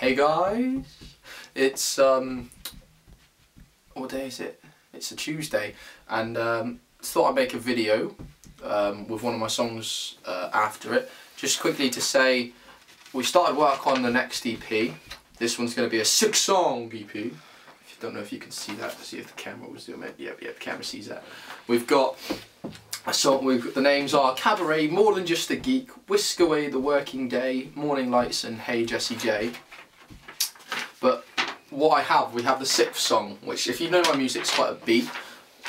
Hey guys, it's um, what day is it? It's a Tuesday, and um, thought I'd make a video um, with one of my songs uh, after it. Just quickly to say, we started work on the next EP. This one's going to be a six-song EP. If you don't know if you can see that, see if the camera was zoom in. Yep, yep, the camera sees that. We've got a song. We've got, the names are Cabaret, More Than Just a Geek, Whisk Away the Working Day, Morning Lights, and Hey Jessie J. But what I have, we have the sixth song, which if you know my music, it's quite a beat.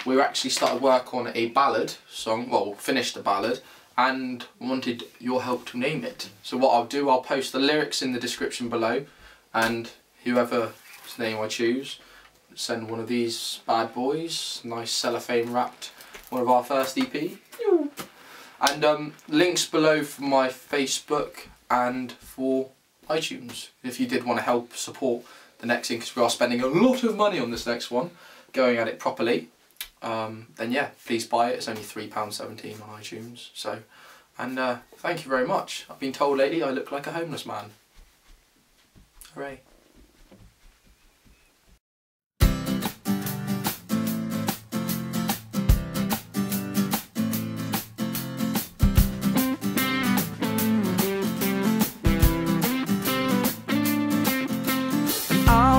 We actually started work on a ballad song, well, finished the ballad, and wanted your help to name it. So what I'll do, I'll post the lyrics in the description below, and whoever's name I choose, send one of these bad boys, nice cellophane wrapped, one of our first EP. And um, links below for my Facebook and for iTunes if you did want to help support the next thing because we are spending a lot of money on this next one going at it properly um, then yeah please buy it. It's only £3.17 on iTunes so and uh, thank you very much. I've been told lately I look like a homeless man. Hooray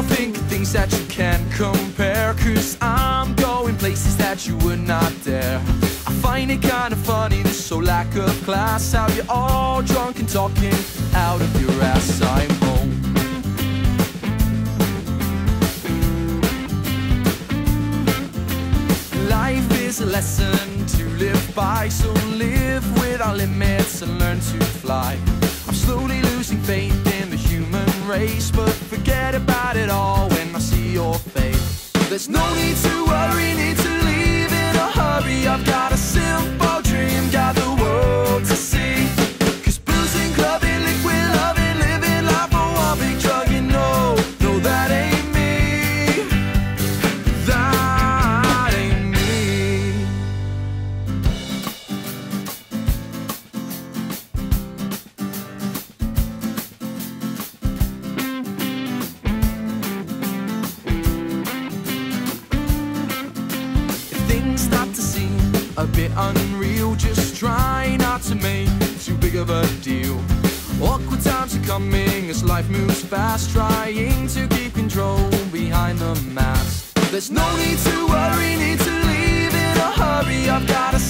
think of things that you can't compare Cause I'm going places that you would not dare. I find it kinda funny, this so lack of class How you're all drunk and talking out of your ass. I'm home. Life is a lesson to live by So live without limits and learn to fly. I'm slowly losing faith race But forget about it all when I see your face. There's no need to worry, a bit unreal, just try not to make too big of a deal. Awkward times are coming as life moves fast, trying to keep control behind the mask. There's no need to worry, need to leave in a hurry. I've got a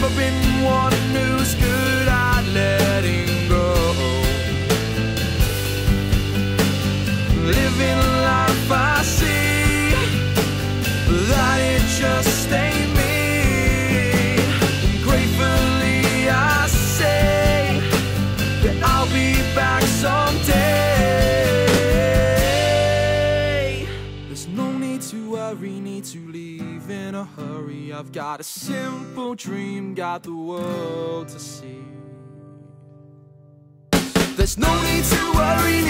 never been one who's good at letting go. Living need to worry, need to leave in a hurry. I've got a simple dream, got the world to see. There's no need to worry,